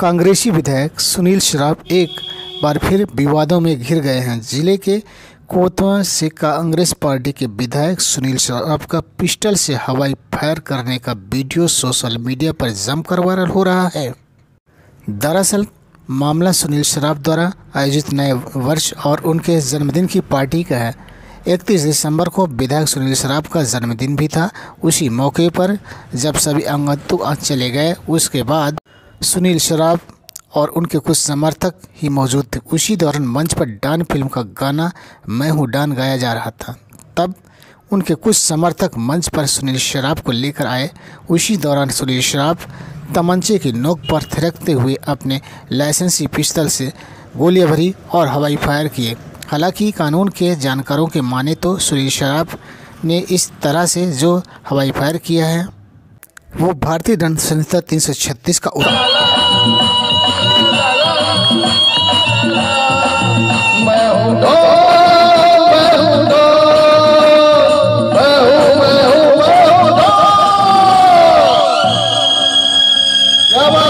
कांग्रेसी विधायक सुनील शराब एक बार फिर विवादों में घिर गए हैं। ज़िले के कोतवा से कांग्रेस पार्टी के विधायक सुनील शराब का पिस्टल से हवाई फायर करने का वीडियो सोशल मीडिया पर जमकर वायरल हो रहा है। दरअसल, मामला सुनील शराब द्वारा आयोजित नए वर्ष और उनके जन्मदिन की पार्टी का है। इकतीस दिसंबर को विधायक सुनील शराब का जन्मदिन भी था। उसी मौके पर जब सभी अंगतु चले गए, उसके बाद सुनील शराब और उनके कुछ समर्थक ही मौजूद थे। उसी दौरान मंच पर डान फ़िल्म का गाना मैं हूँ डान गाया जा रहा था। तब उनके कुछ समर्थक मंच पर सुनील शराब को लेकर आए। उसी दौरान सुनील शराब तमंचे की नोक पर थिरकते हुए अपने लाइसेंसी पिस्तल से गोलियाँ भरी और हवाई फायर किए। हालाँकि कानून के जानकारों के माने तो सुनील शराब ने इस तरह से जो हवाई फायर किया है वो भारतीय दंड संहिता 336 का उदाहरण Come on.